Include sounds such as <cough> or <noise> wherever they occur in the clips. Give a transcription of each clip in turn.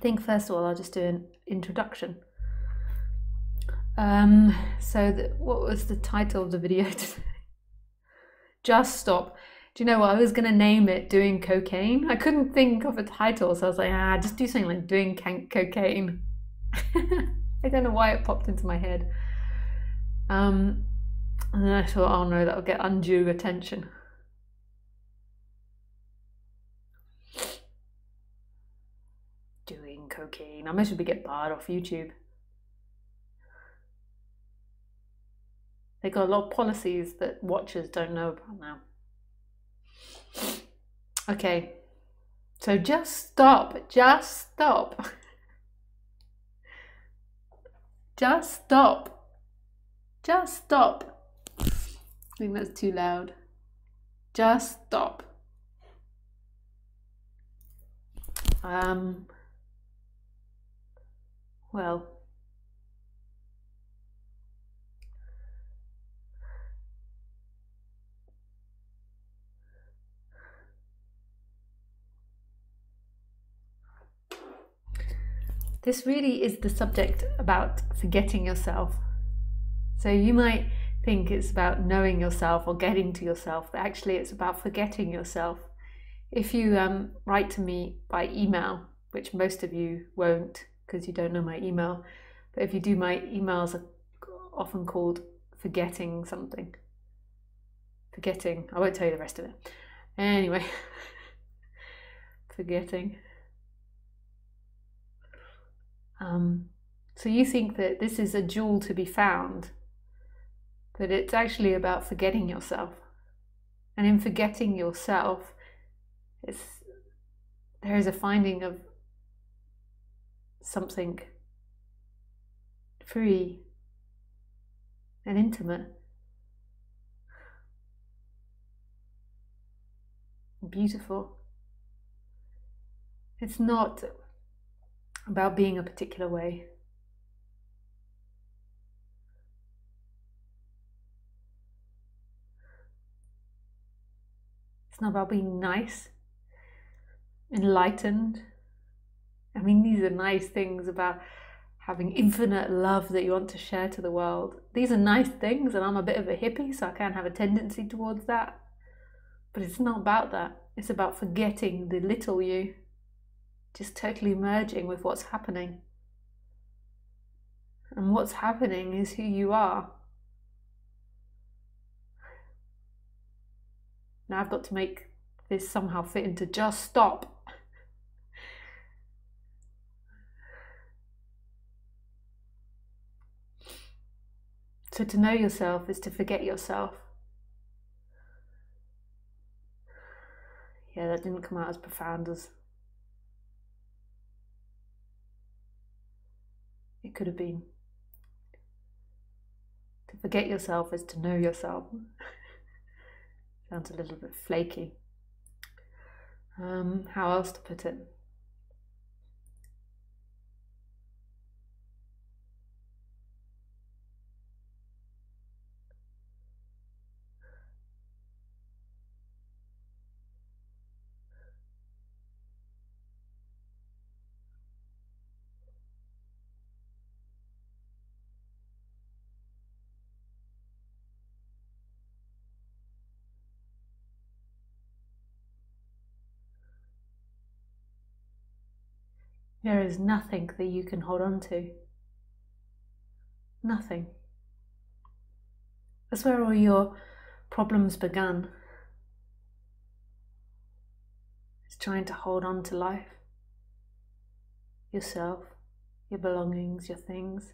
I think first of all, I'll just do an introduction. Um, so, the, what was the title of the video <laughs> today? Just Stop. Do you know what? I was going to name it Doing Cocaine. I couldn't think of a title, so I was like, ah, just do something like Doing Cocaine. <laughs> I don't know why it popped into my head. Um, and then I thought, oh no, that'll get undue attention. Cocaine. I might be get barred off YouTube. They've got a lot of policies that watchers don't know about now. Okay, so just stop, just stop. <laughs> Just stop. Just stop. I think that's too loud. Just stop. Um, well, this really is the subject about forgetting yourself. So you might think it's about knowing yourself or getting to yourself, but actually it's about forgetting yourself. If you um, write to me by email, which most of you won't because you don't know my email, but if you do, my emails are often called forgetting something. Forgetting, I won't tell you the rest of it. Anyway, <laughs> forgetting. Um, so you think that this is a jewel to be found, but it's actually about forgetting yourself. And in forgetting yourself, it's, there is a finding of something free and intimate. Beautiful. It's not about being a particular way. It's not about being nice, enlightened. I mean, these are nice things about having infinite love that you want to share to the world. These are nice things, and I'm a bit of a hippie, so I can have a tendency towards that. But it's not about that. It's about forgetting the little you just totally merging with what's happening. And what's happening is who you are. Now I've got to make this somehow fit into just stop. So to know yourself is to forget yourself. Yeah, that didn't come out as profound as It could have been. To forget yourself is to know yourself. <laughs> Sounds a little bit flaky. Um, how else to put it? There is nothing that you can hold on to. Nothing. That's where all your problems began. It's trying to hold on to life, yourself, your belongings, your things,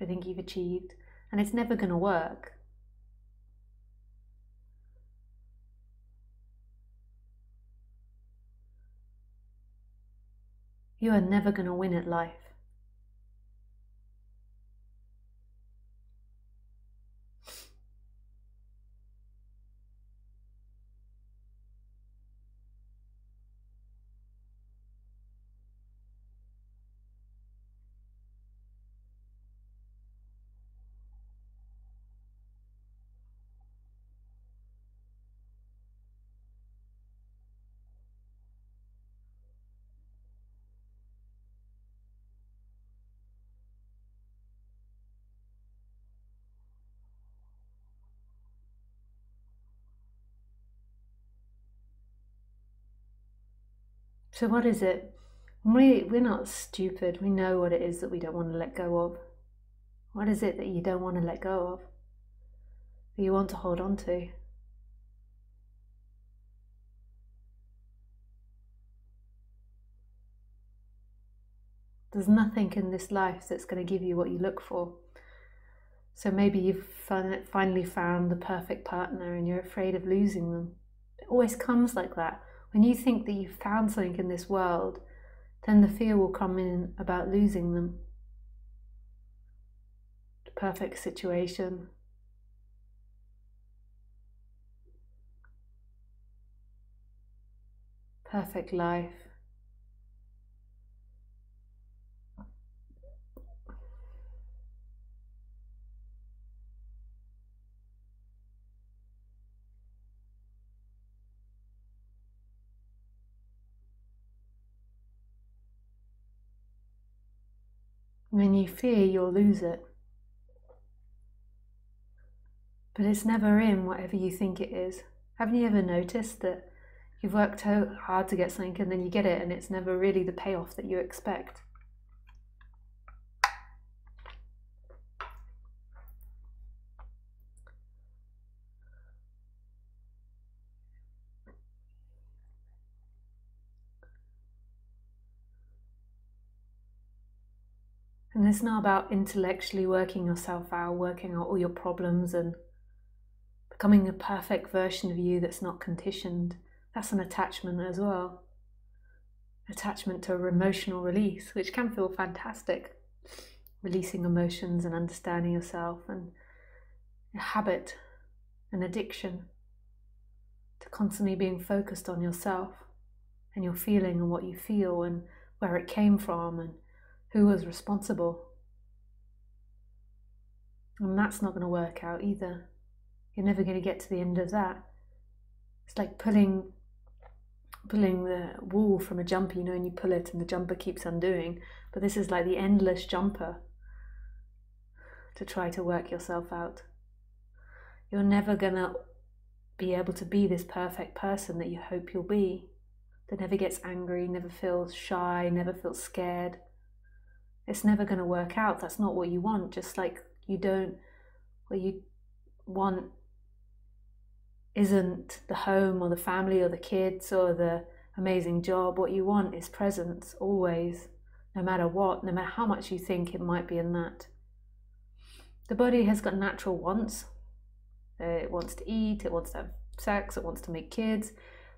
everything you've achieved, and it's never going to work. You are never going to win at life. So, what is it? We, we're not stupid. We know what it is that we don't want to let go of. What is it that you don't want to let go of? That you want to hold on to? There's nothing in this life that's going to give you what you look for. So maybe you've finally found the perfect partner and you're afraid of losing them. It always comes like that. When you think that you've found something in this world, then the fear will come in about losing them. The perfect situation. Perfect life. When you fear, you'll lose it. But it's never in whatever you think it is. Haven't you ever noticed that you've worked hard to get something and then you get it and it's never really the payoff that you expect? It's not about intellectually working yourself out, working out all your problems and becoming a perfect version of you that's not conditioned. That's an attachment as well. Attachment to emotional release, which can feel fantastic. Releasing emotions and understanding yourself, and a habit, an addiction to constantly being focused on yourself and your feeling and what you feel and where it came from and who was responsible. And that's not going to work out either. You're never going to get to the end of that. It's like pulling pulling the wool from a jumper, you know, and you pull it and the jumper keeps undoing. But this is like the endless jumper to try to work yourself out. You're never going to be able to be this perfect person that you hope you'll be, that never gets angry, never feels shy, never feels scared, it's never going to work out. That's not what you want. Just like you don't, what you want isn't the home or the family or the kids or the amazing job. What you want is presence always, no matter what, no matter how much you think it might be in that. The body has got natural wants. It wants to eat, it wants to have sex, it wants to make kids,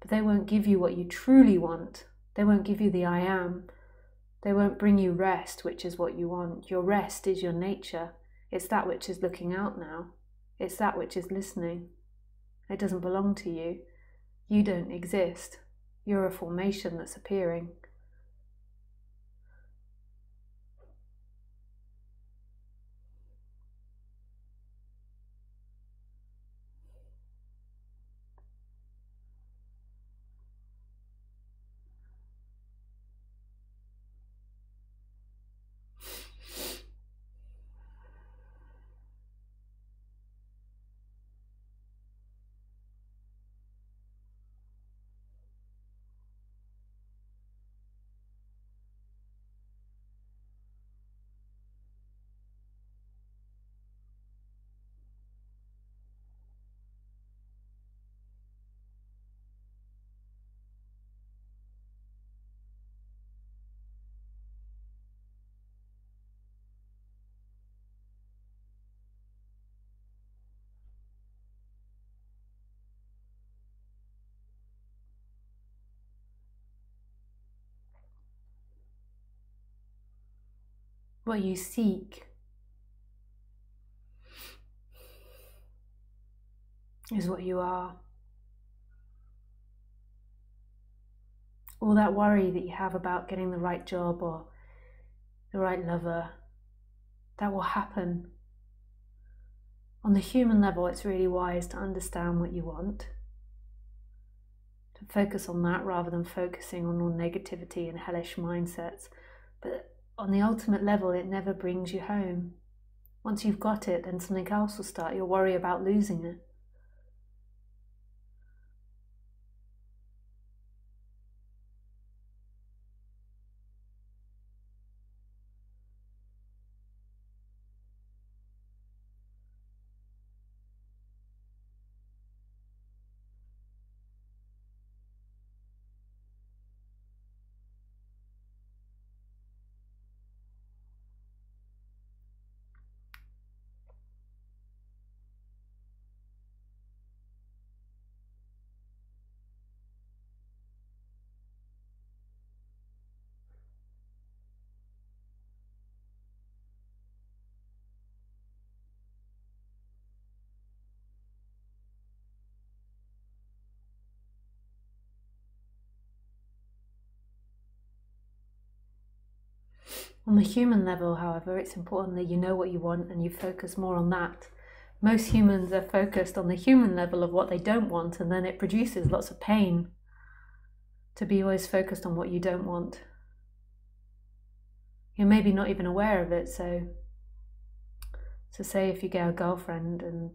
but they won't give you what you truly want. They won't give you the I am. They won't bring you rest, which is what you want. Your rest is your nature. It's that which is looking out now. It's that which is listening. It doesn't belong to you. You don't exist. You're a formation that's appearing. What you seek is what you are. All that worry that you have about getting the right job or the right lover, that will happen. On the human level, it's really wise to understand what you want, to focus on that rather than focusing on all negativity and hellish mindsets. But on the ultimate level, it never brings you home. Once you've got it, then something else will start. You'll worry about losing it. On the human level, however, it's important that you know what you want and you focus more on that. Most humans are focused on the human level of what they don't want, and then it produces lots of pain to be always focused on what you don't want. You're maybe not even aware of it, so so say if you get a girlfriend and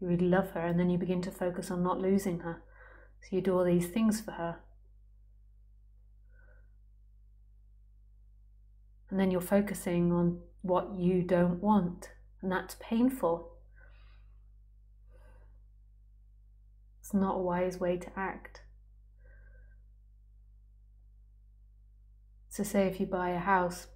you really love her, and then you begin to focus on not losing her. So you do all these things for her. And then you're focusing on what you don't want, and that's painful. It's not a wise way to act. So, say if you buy a house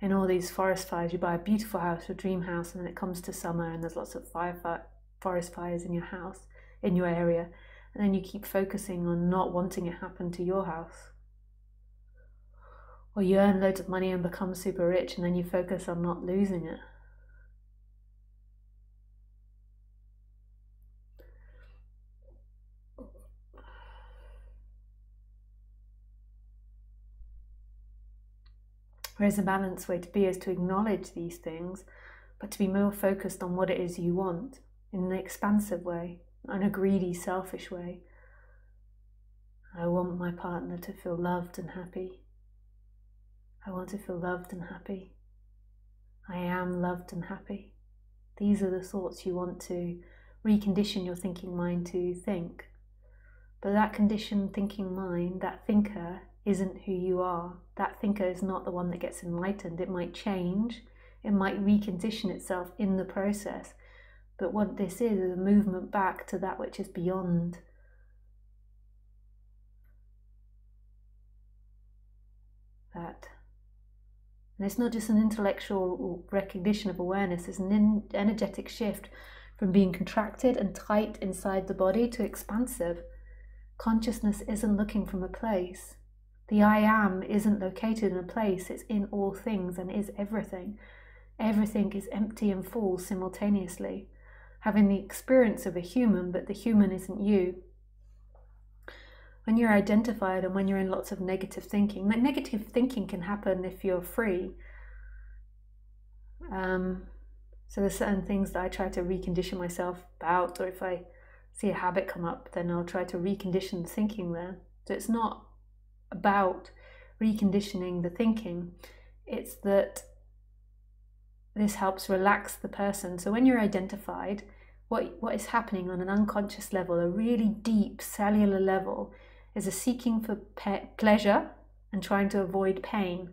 in all these forest fires, you buy a beautiful house, a dream house, and then it comes to summer and there's lots of fire, forest fires in your house, in your area, and then you keep focusing on not wanting it happen to your house or you earn loads of money and become super rich and then you focus on not losing it. Whereas a balanced way to be is to acknowledge these things, but to be more focused on what it is you want in an expansive way, in a greedy, selfish way. I want my partner to feel loved and happy. I want to feel loved and happy. I am loved and happy. These are the thoughts you want to recondition your thinking mind to think. But that conditioned thinking mind, that thinker, isn't who you are. That thinker is not the one that gets enlightened. It might change, it might recondition itself in the process. But what this is, is a movement back to that which is beyond that. And it's not just an intellectual recognition of awareness, it's an energetic shift from being contracted and tight inside the body to expansive. Consciousness isn't looking from a place. The I am isn't located in a place, it's in all things and is everything. Everything is empty and full simultaneously, having the experience of a human, but the human isn't you when you're identified and when you're in lots of negative thinking, that negative thinking can happen if you're free. Um, so there's certain things that I try to recondition myself about, or if I see a habit come up, then I'll try to recondition the thinking there. So it's not about reconditioning the thinking, it's that this helps relax the person. So when you're identified, what, what is happening on an unconscious level, a really deep cellular level, is a seeking for pleasure and trying to avoid pain.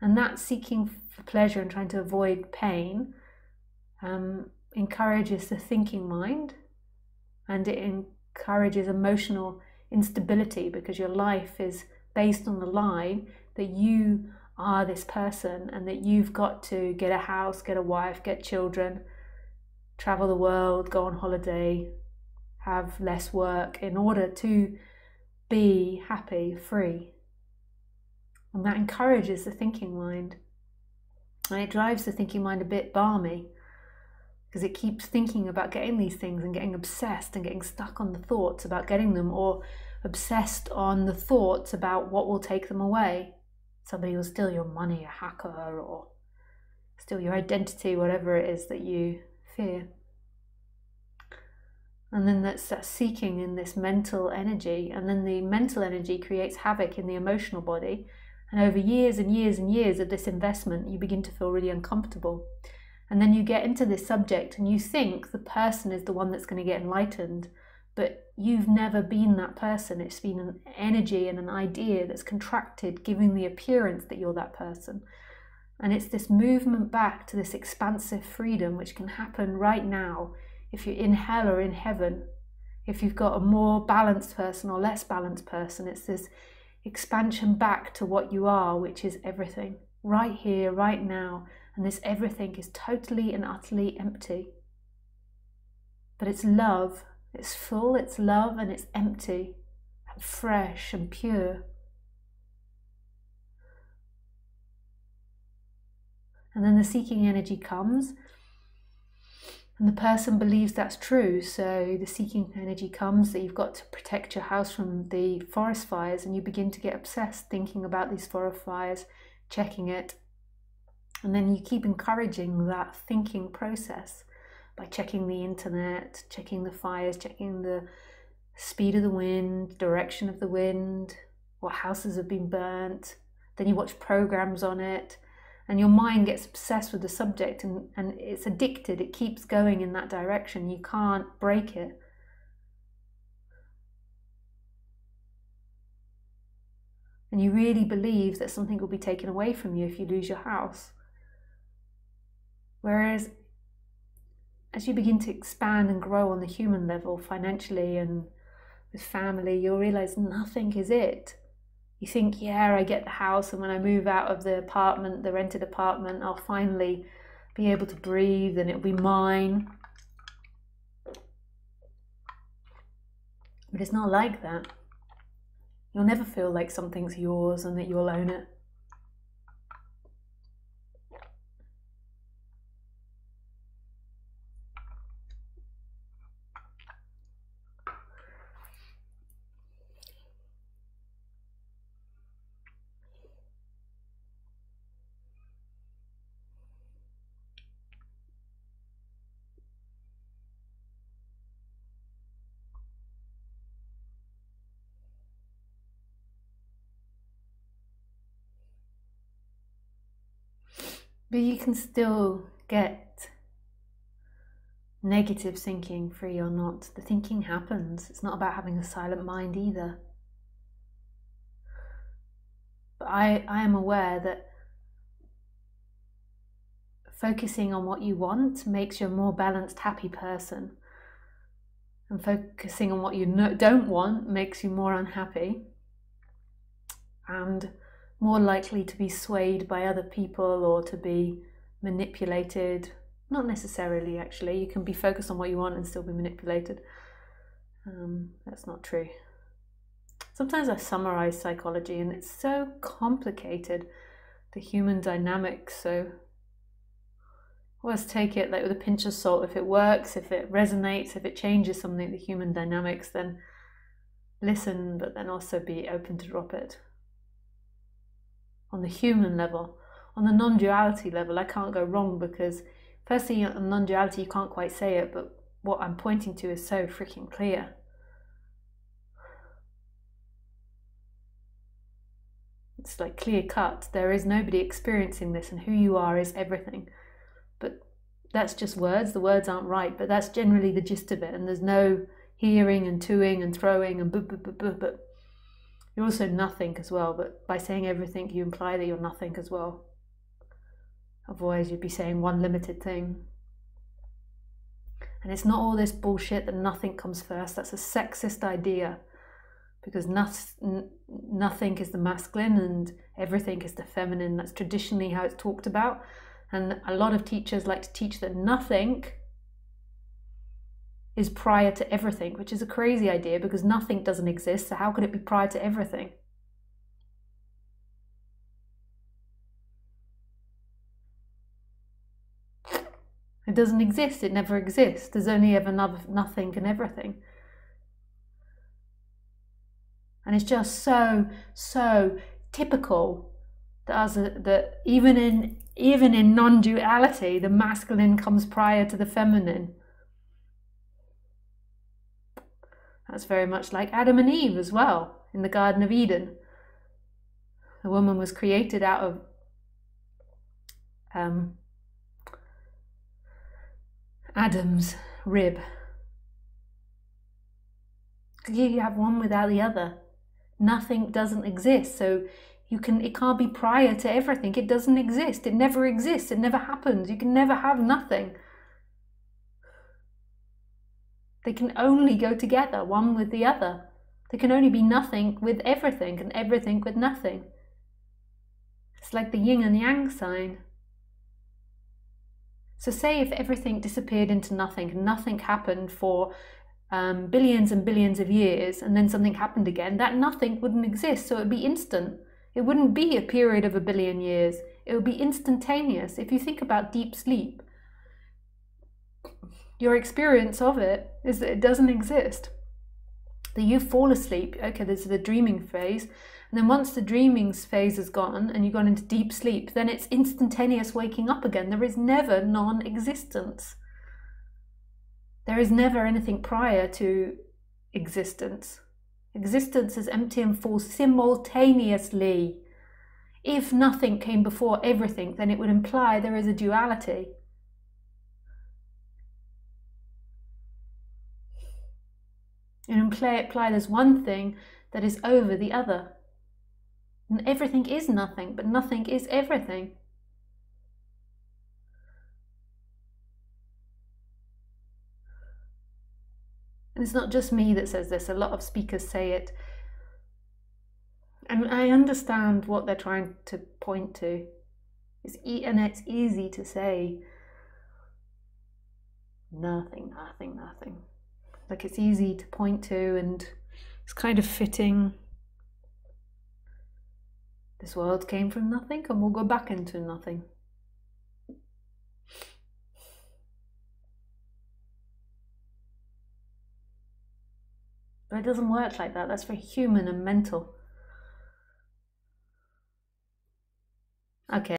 And that seeking for pleasure and trying to avoid pain um, encourages the thinking mind and it encourages emotional instability because your life is based on the lie that you are this person and that you've got to get a house, get a wife, get children, travel the world, go on holiday, have less work in order to be happy, free. And that encourages the thinking mind. And it drives the thinking mind a bit barmy because it keeps thinking about getting these things and getting obsessed and getting stuck on the thoughts about getting them or obsessed on the thoughts about what will take them away. Somebody will steal your money, a hacker, or steal your identity, whatever it is that you fear. And then that's that seeking in this mental energy. And then the mental energy creates havoc in the emotional body. And over years and years and years of this investment, you begin to feel really uncomfortable. And then you get into this subject and you think the person is the one that's going to get enlightened. But you've never been that person. It's been an energy and an idea that's contracted, giving the appearance that you're that person. And it's this movement back to this expansive freedom, which can happen right now if you're in hell or in heaven, if you've got a more balanced person or less balanced person, it's this expansion back to what you are, which is everything, right here, right now. And this everything is totally and utterly empty. But it's love, it's full, it's love, and it's empty, and fresh and pure. And then the seeking energy comes, And the person believes that's true. So the seeking energy comes that you've got to protect your house from the forest fires, and you begin to get obsessed thinking about these forest fires, checking it. And then you keep encouraging that thinking process by checking the internet, checking the fires, checking the speed of the wind, direction of the wind, what houses have been burnt. Then you watch programs on it, and your mind gets obsessed with the subject and, and it's addicted. It keeps going in that direction. You can't break it. And you really believe that something will be taken away from you if you lose your house. Whereas as you begin to expand and grow on the human level, financially and with family, you'll realize nothing is it. You think, yeah, I get the house, and when I move out of the apartment, the rented apartment, I'll finally be able to breathe and it'll be mine. But it's not like that. You'll never feel like something's yours and that you'll own it. But you can still get negative thinking free or not. The thinking happens. It's not about having a silent mind either. But I, I am aware that focusing on what you want makes you a more balanced, happy person. And focusing on what you no, don't want makes you more unhappy. And more likely to be swayed by other people or to be manipulated. Not necessarily, actually. You can be focused on what you want and still be manipulated. Um, that's not true. Sometimes I summarize psychology and it's so complicated, the human dynamics. So always take it like with a pinch of salt. If it works, if it resonates, if it changes something, the human dynamics, then listen, but then also be open to drop it on the human level. On the non duality level, I can't go wrong because, firstly, on non duality, you can't quite say it, but what I'm pointing to is so freaking clear. It's like clear cut. There is nobody experiencing this, and who you are is everything. But that's just words. The words aren't right, but that's generally the gist of it. And there's no hearing and toing and throwing and but but but but but you're also nothing as well, but by saying everything, you imply that you're nothing as well. Otherwise, you'd be saying one limited thing. And it's not all this bullshit that nothing comes first. That's a sexist idea because nothing, nothing is the masculine and everything is the feminine. That's traditionally how it's talked about. And a lot of teachers like to teach that nothing is prior to everything, which is a crazy idea because nothing doesn't exist. So, how could it be prior to everything? It doesn't exist, it never exists. There's only ever nothing and everything. And it's just so, so typical that, as a, that even in even in non-duality, the masculine comes prior to the feminine. That's very much like Adam and Eve as well in the Garden of Eden. The woman was created out of um, Adam's rib. You have one without the other. Nothing doesn't exist. So you can it can't be prior to everything. It doesn't exist. It never exists. It never happens. You can never have nothing. They can only go together, one with the other. There can only be nothing with everything and everything with nothing. It's like the yin and yang sign. So, say if everything disappeared into nothing, nothing happened for um, billions and billions of years, and then something happened again, that nothing wouldn't exist. So, it would be instant. It wouldn't be a period of a billion years, it would be instantaneous. If you think about deep sleep, your experience of it is that it doesn't exist. That you fall asleep, okay, there's the dreaming phase, and then once the dreaming phase is gone and you've gone into deep sleep, then it's instantaneous waking up again. There is never non existence. There is never anything prior to existence. Existence is empty and full simultaneously. If nothing came before everything, then it would imply there is a duality. And imply, imply there's one thing that is over the other. And everything is nothing, but nothing is everything. And it's not just me that says this, a lot of speakers say it. And I understand what they're trying to point to. It's e- and it's easy to say nothing, nothing, nothing. Like it's easy to point to and it's kind of fitting. This world came from nothing and we'll go back into nothing. But it doesn't work like that. That's very human and mental. Okay.